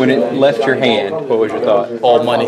When it left your hand, what was your thought? All money.